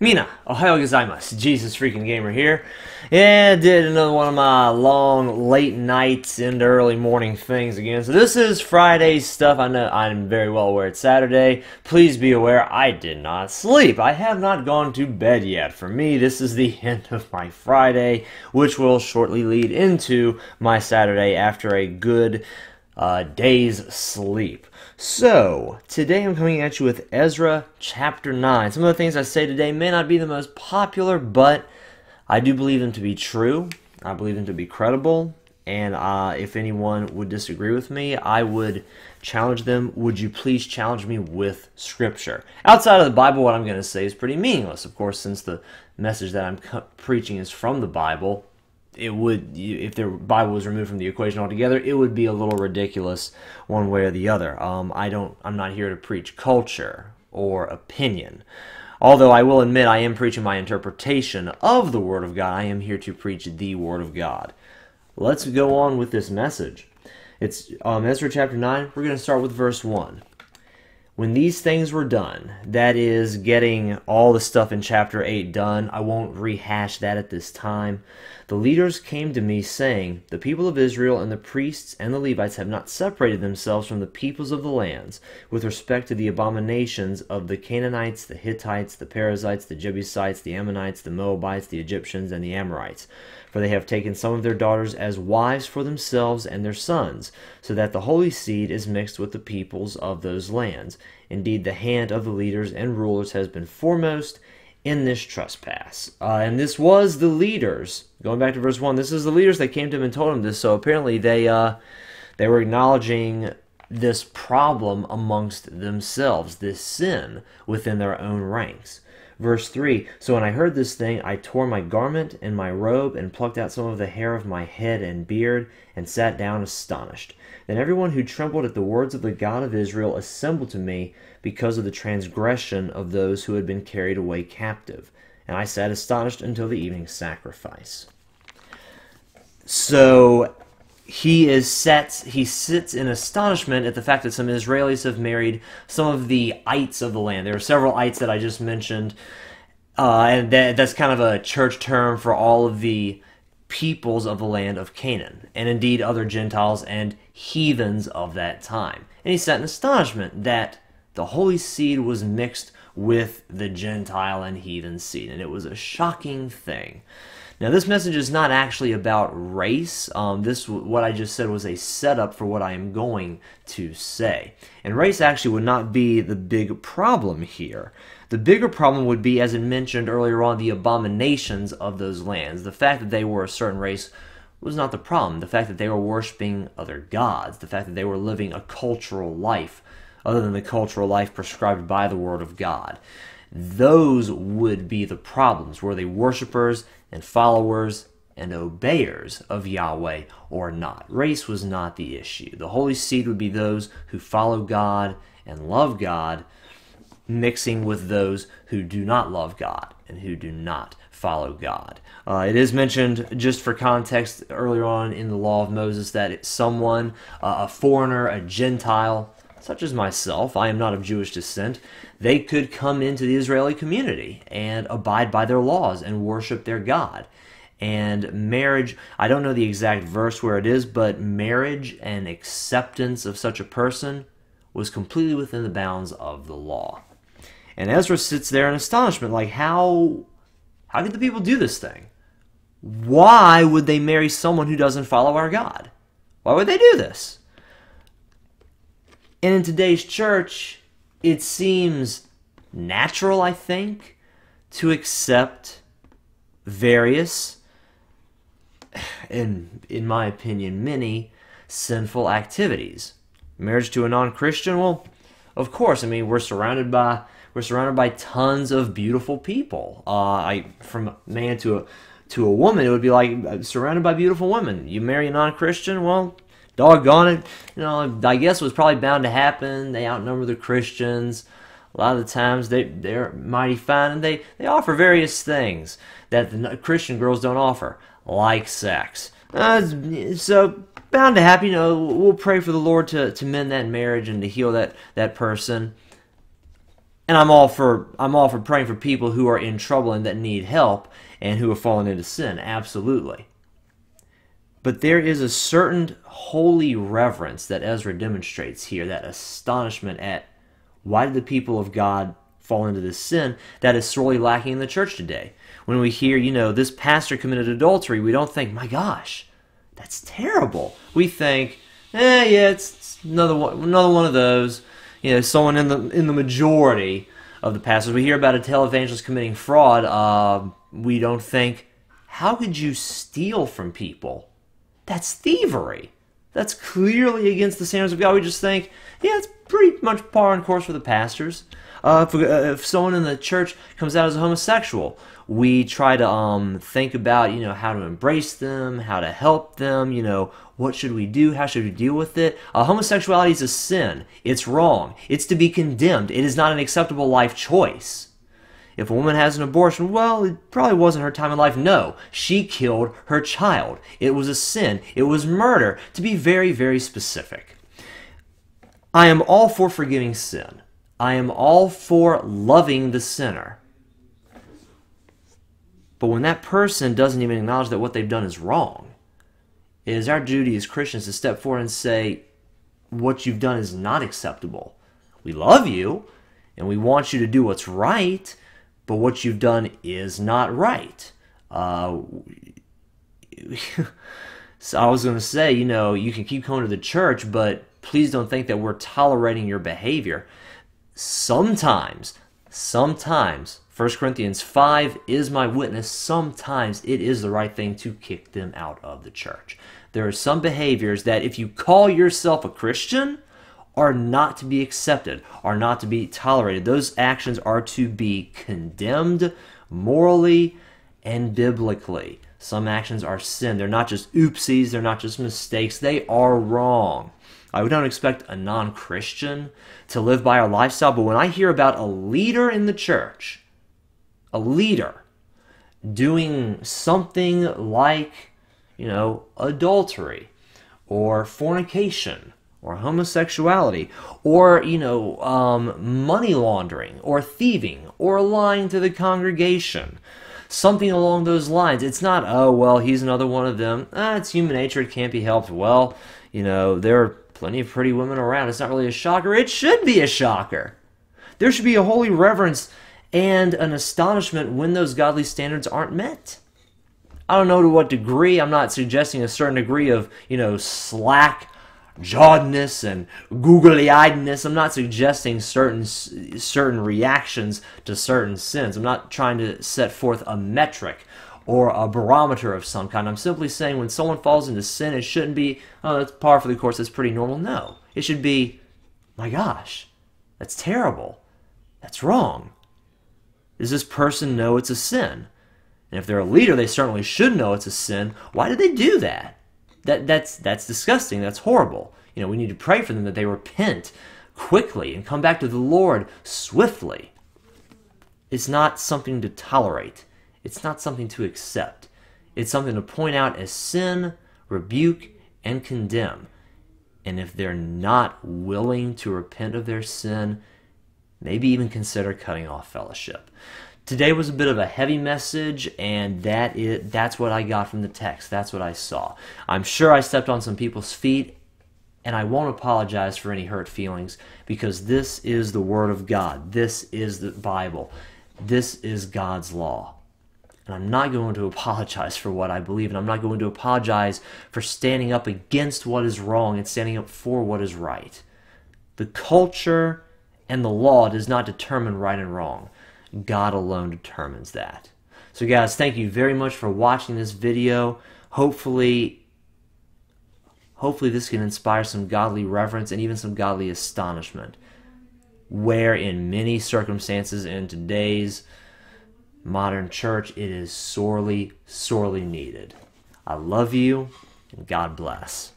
Mina, Ohio gozaimasu, Jesus freaking gamer here. Yeah, did another one of my long late nights into early morning things again. So this is Friday's stuff. I know I'm very well aware it's Saturday. Please be aware I did not sleep. I have not gone to bed yet. For me, this is the end of my Friday, which will shortly lead into my Saturday after a good uh, day's sleep. So, today I'm coming at you with Ezra chapter 9. Some of the things I say today may not be the most popular, but I do believe them to be true. I believe them to be credible. And uh, if anyone would disagree with me, I would challenge them. Would you please challenge me with Scripture? Outside of the Bible, what I'm going to say is pretty meaningless, of course, since the message that I'm preaching is from the Bible it would if the Bible was removed from the equation altogether, it would be a little ridiculous one way or the other. Um, I don't. I'm not here to preach culture or opinion. Although I will admit I am preaching my interpretation of the Word of God, I am here to preach the Word of God. Let's go on with this message. It's um, Ezra chapter 9. We're going to start with verse 1. When these things were done, that is, getting all the stuff in chapter 8 done, I won't rehash that at this time. The leaders came to me, saying, The people of Israel and the priests and the Levites have not separated themselves from the peoples of the lands with respect to the abominations of the Canaanites, the Hittites, the Perizzites, the Jebusites, the Ammonites, the Moabites, the Egyptians, and the Amorites. For they have taken some of their daughters as wives for themselves and their sons, so that the holy seed is mixed with the peoples of those lands. Indeed, the hand of the leaders and rulers has been foremost in this trespass. Uh, and this was the leaders. Going back to verse 1, this is the leaders that came to him and told him this. So apparently they, uh, they were acknowledging this problem amongst themselves, this sin within their own ranks. Verse 3 So when I heard this thing, I tore my garment and my robe, and plucked out some of the hair of my head and beard, and sat down astonished. Then everyone who trembled at the words of the God of Israel assembled to me because of the transgression of those who had been carried away captive. And I sat astonished until the evening sacrifice. So he is set he sits in astonishment at the fact that some Israelis have married some of the ites of the land. There are several ites that I just mentioned, uh, and that, that's kind of a church term for all of the peoples of the land of Canaan, and indeed other Gentiles and heathens of that time. And he sat in astonishment that the holy seed was mixed with the Gentile and heathen seed, and it was a shocking thing. Now, this message is not actually about race. Um, this, what I just said, was a setup for what I am going to say. And race actually would not be the big problem here. The bigger problem would be, as I mentioned earlier on, the abominations of those lands. The fact that they were a certain race was not the problem. The fact that they were worshiping other gods, the fact that they were living a cultural life other than the cultural life prescribed by the Word of God. Those would be the problems. Were they worshippers and followers and obeyers of Yahweh or not? Race was not the issue. The holy seed would be those who follow God and love God, mixing with those who do not love God and who do not follow God. Uh, it is mentioned, just for context, earlier on in the law of Moses that it's someone, uh, a foreigner, a Gentile, such as myself, I am not of Jewish descent, they could come into the Israeli community and abide by their laws and worship their God. And marriage, I don't know the exact verse where it is, but marriage and acceptance of such a person was completely within the bounds of the law. And Ezra sits there in astonishment, like, how, how could the people do this thing? Why would they marry someone who doesn't follow our God? Why would they do this? And in today's church, it seems natural, I think, to accept various, in, in my opinion, many sinful activities. Marriage to a non-Christian, well, of course. I mean, we're surrounded by we're surrounded by tons of beautiful people. Uh, I from man to a to a woman, it would be like uh, surrounded by beautiful women. You marry a non-Christian, well, doggone it, you know, I guess it was probably bound to happen. They outnumber the Christians. A lot of the times they, they're mighty fine and they, they offer various things that the Christian girls don't offer, like sex. Uh, so, bound to happen, you know, we'll pray for the Lord to, to mend that marriage and to heal that, that person. and I'm all for I'm all for praying for people who are in trouble and that need help and who have fallen into sin. Absolutely. But there is a certain holy reverence that Ezra demonstrates here, that astonishment at why did the people of God fall into this sin that is sorely lacking in the church today. When we hear, you know, this pastor committed adultery, we don't think, my gosh, that's terrible. We think, eh, yeah, it's, another one, another one of those. You know, someone in the in the majority of the pastors. We hear about a televangelist committing fraud. Uh, we don't think, how could you steal from people? That's thievery. That's clearly against the standards of God. We just think, yeah, it's pretty much par on course for the pastors. Uh, if, uh, if someone in the church comes out as a homosexual, we try to um, think about you know how to embrace them, how to help them. You know what should we do? How should we deal with it? Uh, homosexuality is a sin. It's wrong. It's to be condemned. It is not an acceptable life choice. If a woman has an abortion, well, it probably wasn't her time in life. No, she killed her child. It was a sin. It was murder, to be very, very specific. I am all for forgiving sin. I am all for loving the sinner. But when that person doesn't even acknowledge that what they've done is wrong, it is our duty as Christians to step forward and say, what you've done is not acceptable. We love you and we want you to do what's right, but what you've done is not right. Uh, so I was going to say, you know, you can keep coming to the church, but please don't think that we're tolerating your behavior. Sometimes, sometimes, 1 Corinthians 5 is my witness, sometimes it is the right thing to kick them out of the church. There are some behaviors that if you call yourself a Christian, are not to be accepted, are not to be tolerated. Those actions are to be condemned morally and biblically. Some actions are sin. They're not just oopsies, they're not just mistakes, they are wrong. I don't expect a non Christian to live by our lifestyle, but when I hear about a leader in the church, a leader doing something like, you know, adultery or fornication or homosexuality, or, you know, um, money laundering, or thieving, or lying to the congregation. Something along those lines. It's not, oh, well, he's another one of them. Ah, it's human nature. It can't be helped. Well, you know, there are plenty of pretty women around. It's not really a shocker. It should be a shocker. There should be a holy reverence and an astonishment when those godly standards aren't met. I don't know to what degree. I'm not suggesting a certain degree of, you know, slack jawedness and googly-eyedness. I'm not suggesting certain certain reactions to certain sins. I'm not trying to set forth a metric or a barometer of some kind. I'm simply saying when someone falls into sin, it shouldn't be, oh, that's par for the course, that's pretty normal. No. It should be, my gosh, that's terrible. That's wrong. Does this person know it's a sin? And if they're a leader, they certainly should know it's a sin. Why did they do that? That that's that's disgusting. That's horrible. You know, we need to pray for them that they repent quickly and come back to the Lord swiftly. It's not something to tolerate. It's not something to accept. It's something to point out as sin, rebuke, and condemn. And if they're not willing to repent of their sin, maybe even consider cutting off fellowship. Today was a bit of a heavy message, and that is that's what I got from the text. That's what I saw. I'm sure I stepped on some people's feet, and I won't apologize for any hurt feelings because this is the Word of God. This is the Bible. This is God's law. And I'm not going to apologize for what I believe, and I'm not going to apologize for standing up against what is wrong and standing up for what is right. The culture and the law does not determine right and wrong. God alone determines that. So guys, thank you very much for watching this video. Hopefully, hopefully this can inspire some godly reverence and even some godly astonishment. Where in many circumstances in today's modern church, it is sorely, sorely needed. I love you, and God bless.